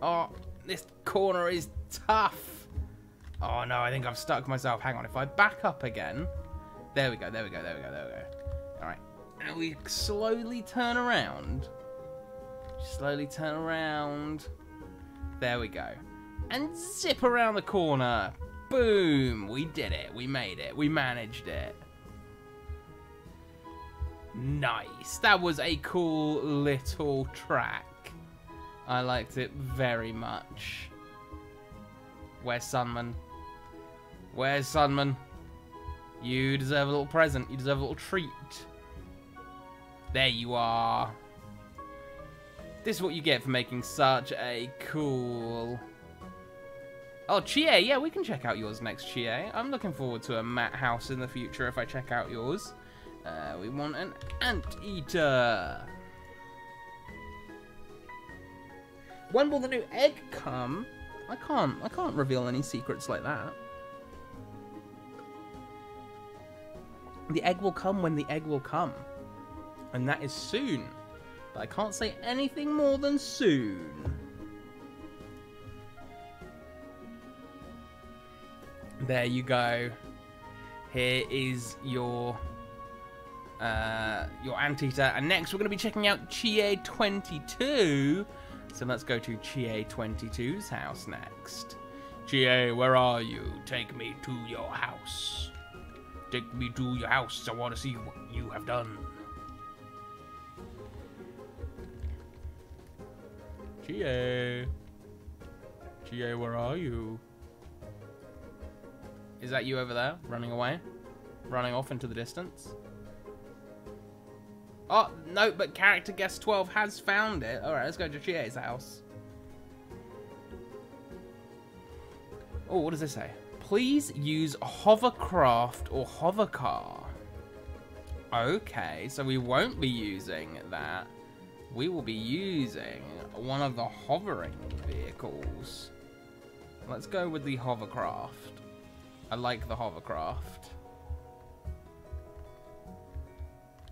Oh, this corner is tough. Oh no, I think I've stuck myself. Hang on, if I back up again. There we go, there we go, there we go, there we go. Alright. Now we slowly turn around. Slowly turn around. There we go. And zip around the corner. Boom! We did it. We made it. We managed it. Nice. That was a cool little track. I liked it very much. Where's Sunman? Where's Sunman? You deserve a little present. You deserve a little treat. There you are. This is what you get for making such a cool... Oh, Chie. Yeah, we can check out yours next, Chie. I'm looking forward to a mat house in the future if I check out yours. Uh, we want an anteater. When will the new egg come? I can't, I can't reveal any secrets like that. The egg will come when the egg will come. And that is soon. But I can't say anything more than soon. There you go. Here is your uh, your anteater. And next we're going to be checking out Chie 22. So let's go to Chie 22's house next. Chie, where are you? Take me to your house. Take me to your house. I want to see what you have done. Chie. Chie, where are you? Is that you over there, running away? Running off into the distance? Oh, no, but character guest 12 has found it. Alright, let's go to Chie's house. Oh, what does this say? Please use hovercraft or hovercar. Okay, so we won't be using that. We will be using one of the hovering vehicles. Let's go with the hovercraft. I like the hovercraft.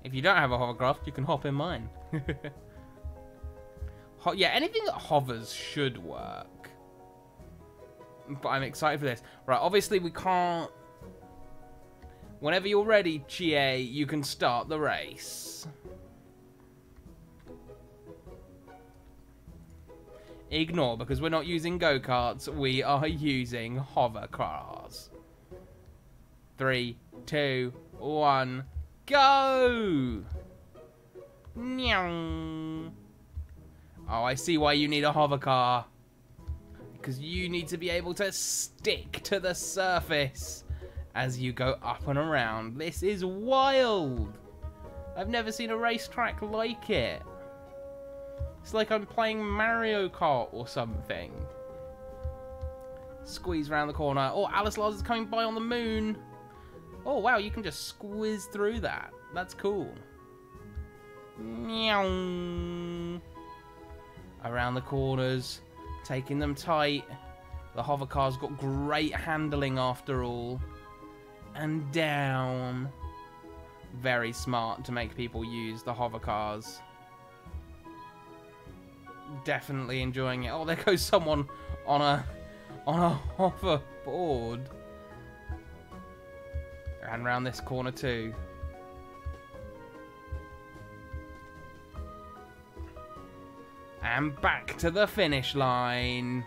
If you don't have a hovercraft, you can hop in mine. *laughs* Ho yeah, anything that hovers should work. But I'm excited for this. Right, obviously we can't... Whenever you're ready, Chie, you can start the race. Ignore, because we're not using go-karts, we are using hovercars. Three, two, one, go! Nyong. Oh, I see why you need a hovercar. Because you need to be able to stick to the surface as you go up and around. This is wild. I've never seen a racetrack like it. It's like I'm playing Mario Kart or something. Squeeze around the corner. Oh, Alice Lars is coming by on the moon. Oh, wow, you can just squeeze through that. That's cool. Meow. Around the corners, taking them tight. The hovercar's got great handling after all. And down. Very smart to make people use the hovercars definitely enjoying it. Oh, there goes someone on a on a *laughs* hoverboard. And round this corner too. And back to the finish line.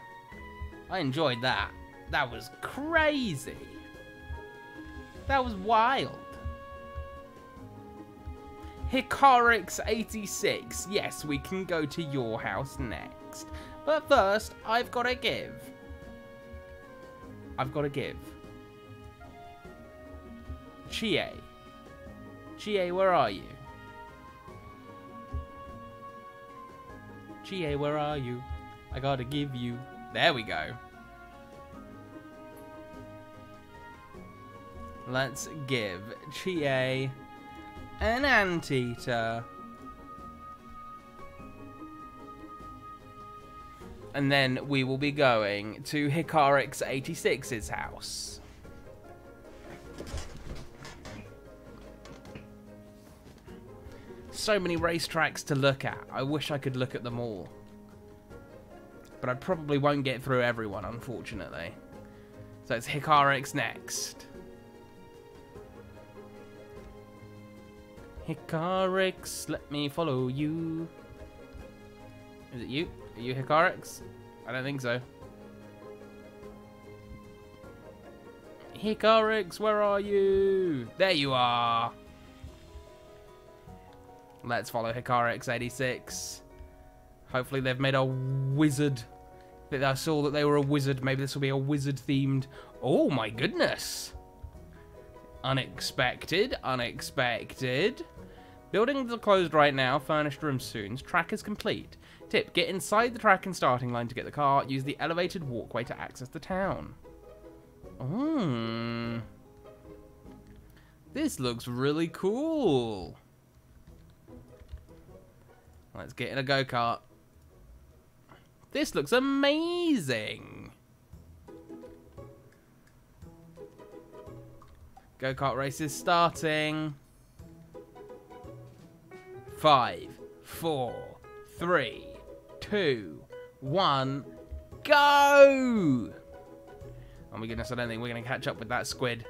I enjoyed that. That was crazy. That was wild. Hicarix86. Yes, we can go to your house next. But first, I've got to give. I've got to give. Chie. Chie, where are you? Chie, where are you? I gotta give you. There we go. Let's give Chie an anteater. And then we will be going to Hicarix86's house. So many racetracks to look at. I wish I could look at them all. But I probably won't get through everyone, unfortunately. So it's Hicarix next. Hicarix, let me follow you. Is it you? Are you Hicarix? I don't think so. Hicarix, where are you? There you are. Let's follow Hicarix86. Hopefully they've made a wizard. I saw that they were a wizard. Maybe this will be a wizard themed. Oh my goodness. Unexpected, unexpected. Buildings are closed right now, furnished rooms soon. Track is complete. Tip, get inside the track and starting line to get the car. Use the elevated walkway to access the town. Hmm. This looks really cool. Let's get in a go-kart. This looks amazing. Go-kart race is starting. Five, four, three, two, one, go! Oh my goodness, I don't think we're going to catch up with that squid.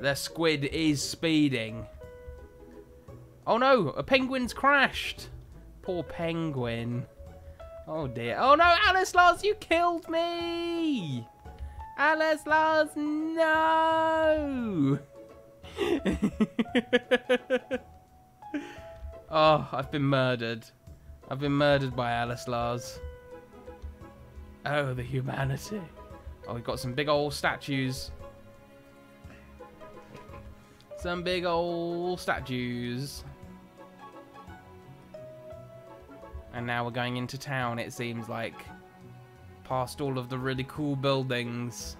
The squid is speeding. Oh no, a penguin's crashed. Poor penguin. Oh dear. Oh no, Alice Lars, you killed me! Alice Lars, no! *laughs* Oh, I've been murdered. I've been murdered by Alice Lars. Oh, the humanity. Oh, we've got some big old statues. Some big old statues. And now we're going into town, it seems like. Past all of the really cool buildings.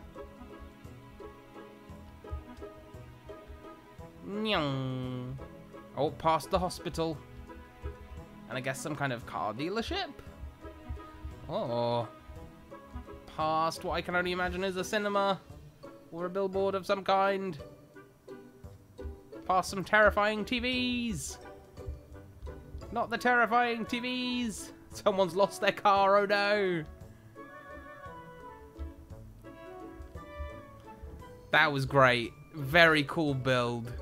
Nyong. Oh, past the hospital. And I guess some kind of car dealership? Oh. Past what I can only imagine is a cinema. Or a billboard of some kind. Past some terrifying TVs. Not the terrifying TVs! Someone's lost their car, oh no! That was great. Very cool build.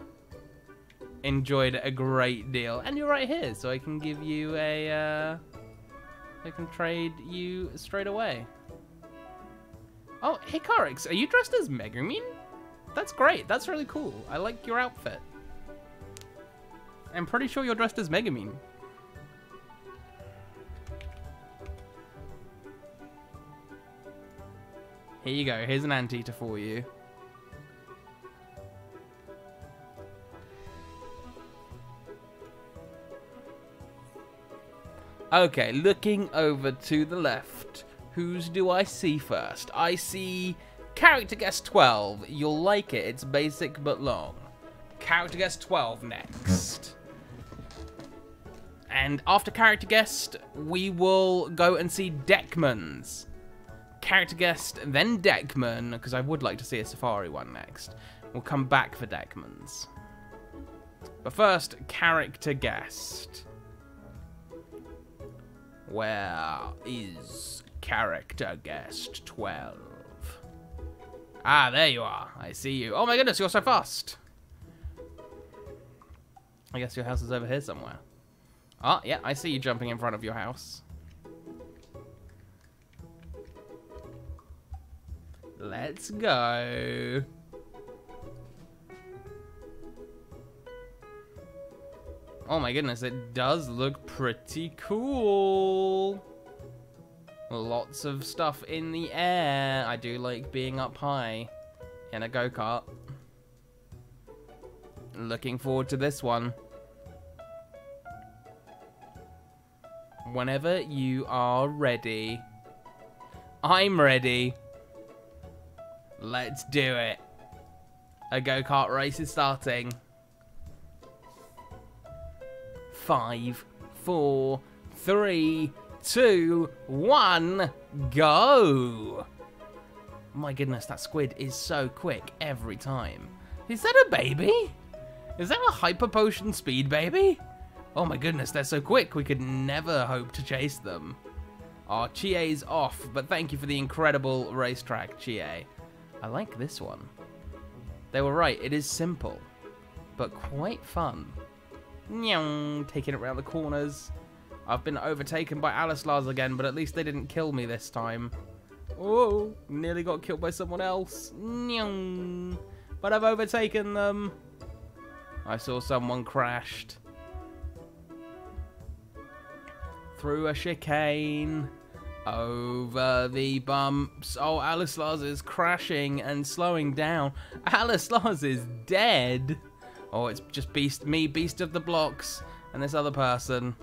Enjoyed it a great deal. And you're right here, so I can give you a, uh, I can trade you straight away. Oh, hey are you dressed as Megumin? That's great. That's really cool. I like your outfit. I'm pretty sure you're dressed as Megumin. Here you go. Here's an anteater for you. Okay, looking over to the left. Whose do I see first? I see character guest 12. You'll like it. It's basic but long. Character guest 12 next. And after character guest, we will go and see Deckman's. Character guest, then Deckman, because I would like to see a Safari one next. We'll come back for Deckman's. But first, character guest. Where is character guest 12? Ah, there you are. I see you. Oh my goodness, you're so fast. I guess your house is over here somewhere. Oh, yeah, I see you jumping in front of your house. Let's go. Oh my goodness, it does look pretty cool. Lots of stuff in the air. I do like being up high in a go-kart. Looking forward to this one. Whenever you are ready. I'm ready. Let's do it. A go-kart race is starting. Five, four, three, two, one, go! My goodness, that squid is so quick every time. Is that a baby? Is that a hyper potion speed baby? Oh my goodness, they're so quick, we could never hope to chase them. Our oh, Chie's off, but thank you for the incredible racetrack, Chie. I like this one. They were right, it is simple, but quite fun. Nyong, taking it around the corners. I've been overtaken by Alice Lars again, but at least they didn't kill me this time. Oh, nearly got killed by someone else. Nyong. But I've overtaken them. I saw someone crashed. Through a chicane. Over the bumps. Oh, Alice Lars is crashing and slowing down. Alice Lars is dead. Oh, it's just Beast, me, Beast of the Blocks, and this other person.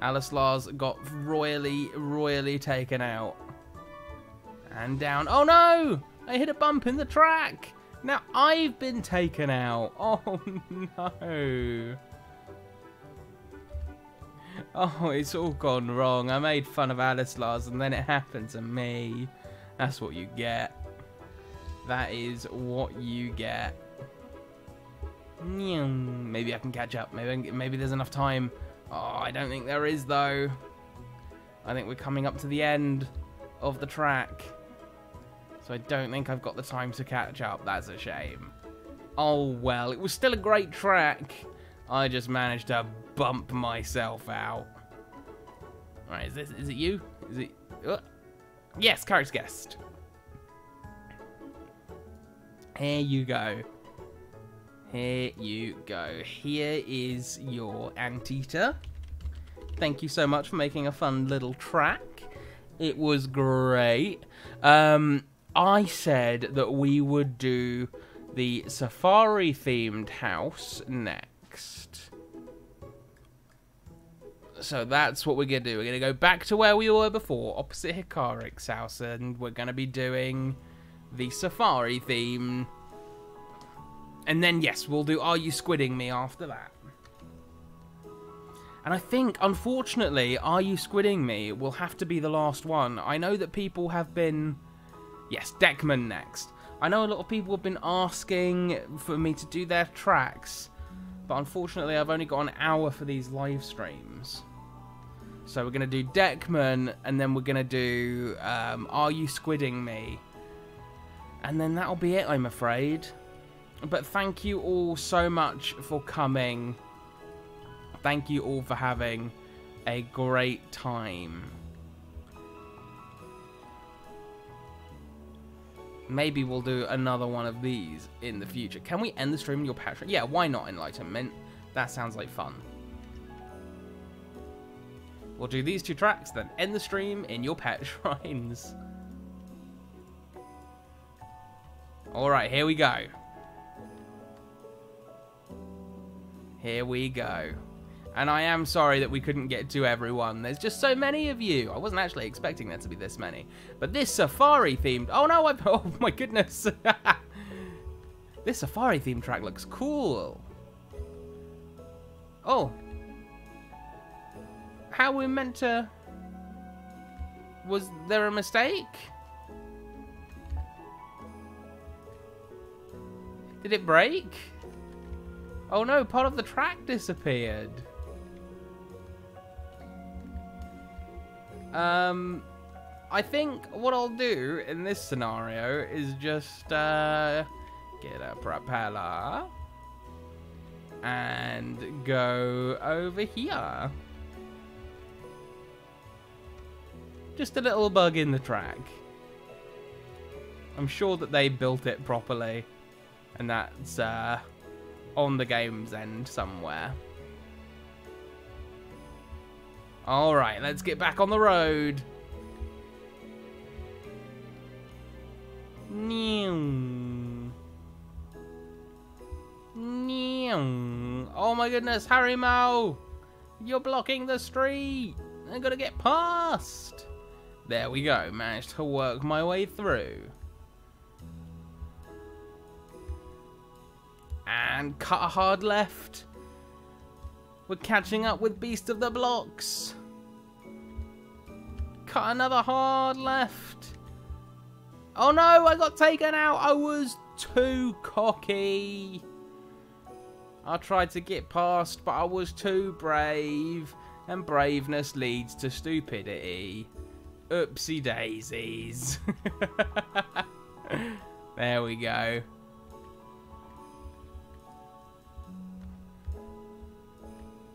Alice Lars got royally, royally taken out. And down. Oh no! I hit a bump in the track! Now I've been taken out. *laughs* Oh no. *laughs* Oh, it's all gone wrong. I made fun of Alice Lars and then it happened to me. That's what you get. That is what you get. Maybe I can catch up. Maybe maybe there's enough time. Oh, I don't think there is though. I think we're coming up to the end of the track. So I don't think I've got the time to catch up. That's a shame. Oh well, it was still a great track. I just managed to bump myself out. Alright, is this is it you? Is it uh, Yes, character guest. Here you go. Here you go. Here is your anteater. Thank you so much for making a fun little track. It was great. Um, I said that we would do the safari themed house next. So that's what we're going to do. We're going to go back to where we were before, opposite Hikaric's house, and we're going to be doing the safari theme. And then, yes, we'll do Are You Squidding Me after that. And I think, unfortunately, Are You Squidding Me will have to be the last one. I know that people have been... Yes, Deckman next. I know a lot of people have been asking for me to do their tracks But unfortunately, I've only got an hour for these live streams. So we're going to do Deckman, and then we're going to do um, Are You Squidding Me? And then that'll be it, I'm afraid. But thank you all so much for coming. Thank you all for having a great time. Maybe we'll do another one of these in the future. Can we end the stream in your Patreon? Yeah, why not Enlightenment? That sounds like fun. We'll do these two tracks, then end the stream in your pet *laughs* shrines. Alright, here we go. Here we go. And I am sorry that we couldn't get to everyone. There's just so many of you. I wasn't actually expecting there to be this many. But this safari themed... Oh no, I've... *laughs* Oh my goodness. *laughs* this safari themed track looks cool. Oh. How we meant to... Was there a mistake? Did it break? Oh no, part of the track disappeared. Um, I think what I'll do in this scenario is just uh, get a propeller and go over here. Just a little bug in the track. I'm sure that they built it properly and that's uh, on the game's end somewhere. Alright, let's get back on the road. Oh my goodness, Harry Mo! You're blocking the street! I'm gonna get past! There we go, managed to work my way through. And cut a hard left. We're catching up with Beast of the Blocks. Cut another hard left. Oh no, I got taken out. I was too cocky. I tried to get past, but I was too brave. And braveness leads to stupidity. Oopsie daisies. *laughs* there we go.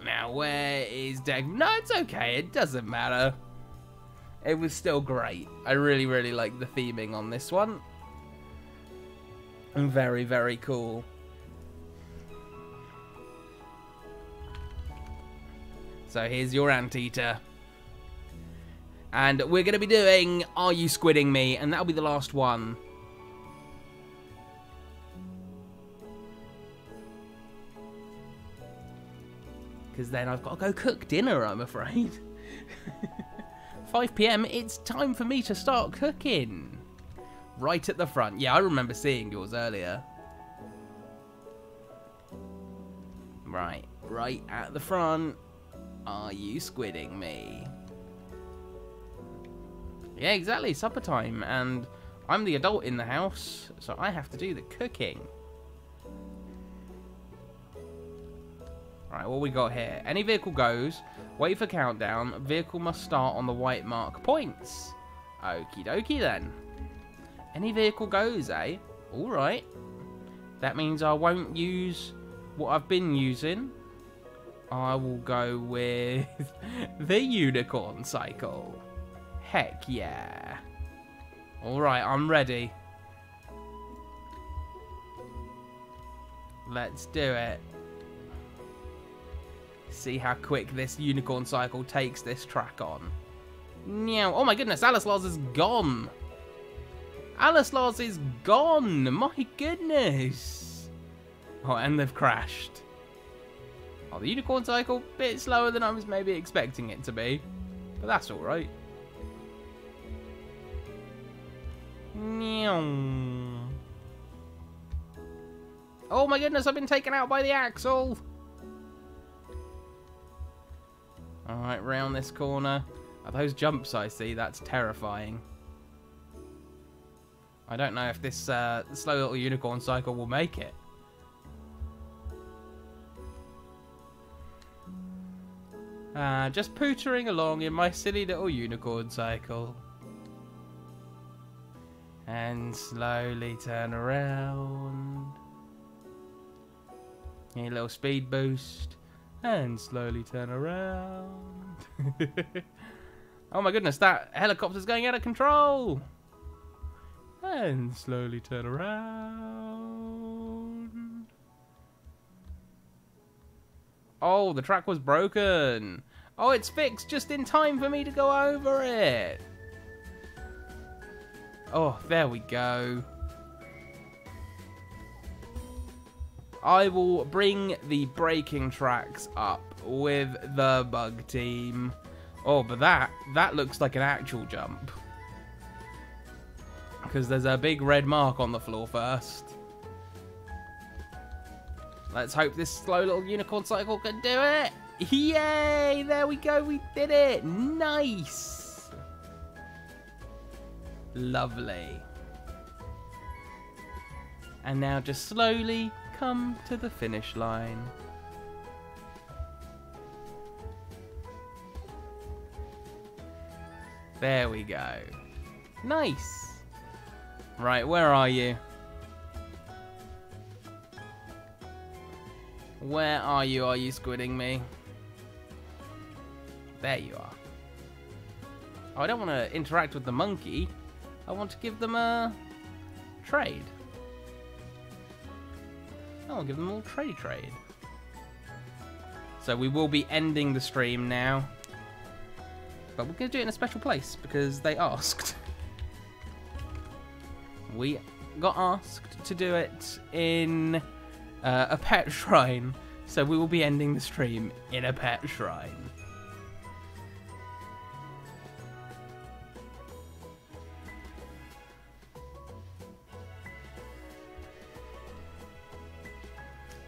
Now, where is Deck? No, it's okay. It doesn't matter. It was still great. I really, really like the theming on this one. Very, very cool. So here's your anteater. And we're going to be doing Are You Squidding Me? And that'll be the last one. Because then I've got to go cook dinner, I'm afraid. *laughs* 5 p.m., it's time for me to start cooking. Right at the front. Yeah, I remember seeing yours earlier. Right, right at the front. Are you squidding me? Yeah, exactly, supper time. And I'm the adult in the house, so I have to do the cooking. Right, what we got here? Any vehicle goes. Wait for countdown. Vehicle must start on the white mark points. Okie dokie then. Any vehicle goes, eh? Alright. That means I won't use what I've been using. I will go *laughs* with the unicorn cycle. Heck yeah. Alright, I'm ready. Let's do it. See how quick this unicorn cycle takes this track on. Meow. Oh my goodness, Alice Lars is gone. Alice Lars is gone. My goodness. Oh, and they've crashed. Oh, the unicorn cycle, bit slower than I was maybe expecting it to be. But that's alright. Oh my goodness, I've been taken out by the axle. Alright, round this corner. Are those jumps I see? That's terrifying. I don't know if this uh, slow little unicorn cycle will make it. Uh, just pootering along in my silly little unicorn cycle. And slowly turn around. A little speed boost. And slowly turn around. *laughs* oh my goodness, that helicopter's going out of control! And slowly turn around. Oh, the track was broken. Oh, it's fixed just in time for me to go over it. Oh, there we go. I will bring the breaking tracks up with the bug team. Oh, but that, that looks like an actual jump. Because there's a big red mark on the floor first. Let's hope this slow little unicorn cycle can do it. Yay! There we go. We did it. Nice. Lovely. And now just slowly come to the finish line. There we go. Nice. Right, where are you? Where are you? Are you squidding me? There you are. Oh, I don't want to interact with the monkey. I want to give them a trade. I'll give them a little trade trade. So we will be ending the stream now. But we're going to do it in a special place because they asked. *laughs* We got asked to do it in uh, a pet shrine. So we will be ending the stream in a pet shrine.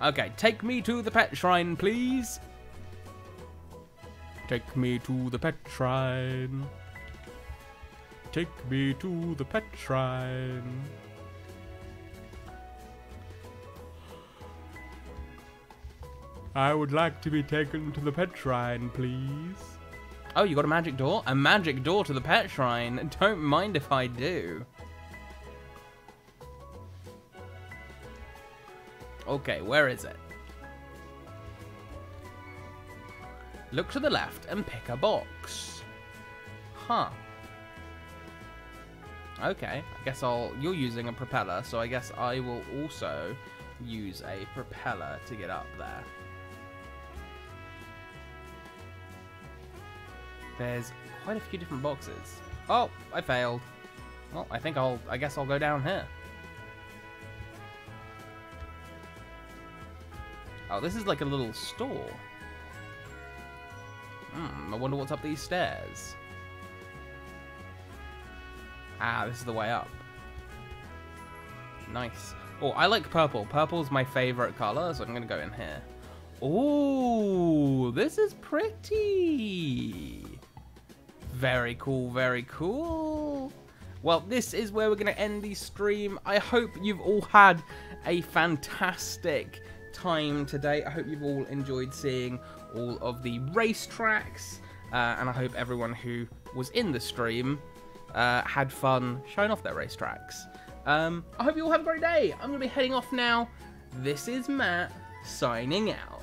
Okay, take me to the pet shrine, please. Take me to the pet shrine. Take me to the pet shrine. I would like to be taken to the pet shrine, please. Oh, you got a magic door? A magic door to the pet shrine. *laughs* Don't mind if I do. Okay, where is it? Look to the left and pick a box. Huh. Okay, I guess I'll... You're using a propeller, so I guess I will also use a propeller to get up there. There's quite a few different boxes. Oh, I failed. Well, I think I'll... I guess I'll go down here. Oh, this is like a little store. Hmm, I wonder what's up these stairs. Ah, this is the way up. Nice. Oh, I like purple. Purple's my favorite color, so I'm to go in here. Oh, this is pretty. Very cool, very cool. Well, this is where we're going to end the stream. I hope you've all had a fantastic time today. I hope you've all enjoyed seeing all of the racetracks, uh, and I hope everyone who was in the stream uh, had fun showing off their racetracks. Um, I hope you all have a great day. I'm going to be heading off now. This is Matt, signing out.